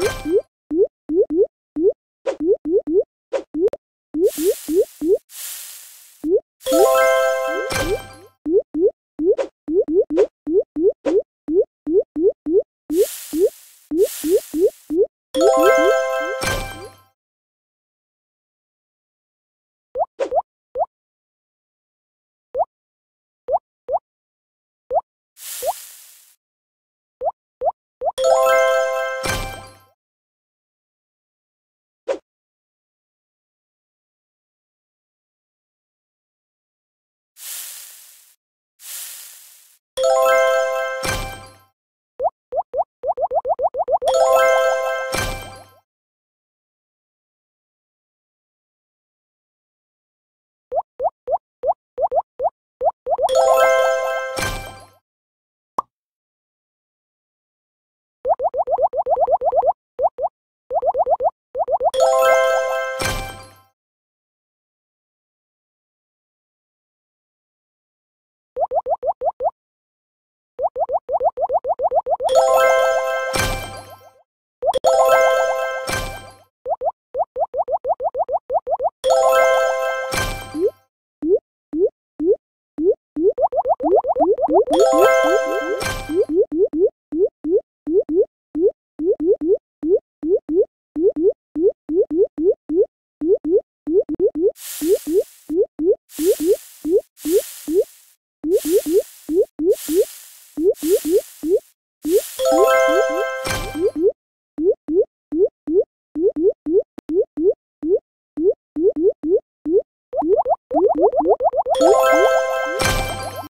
Yeah. Música